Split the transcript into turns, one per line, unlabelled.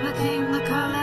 became the color.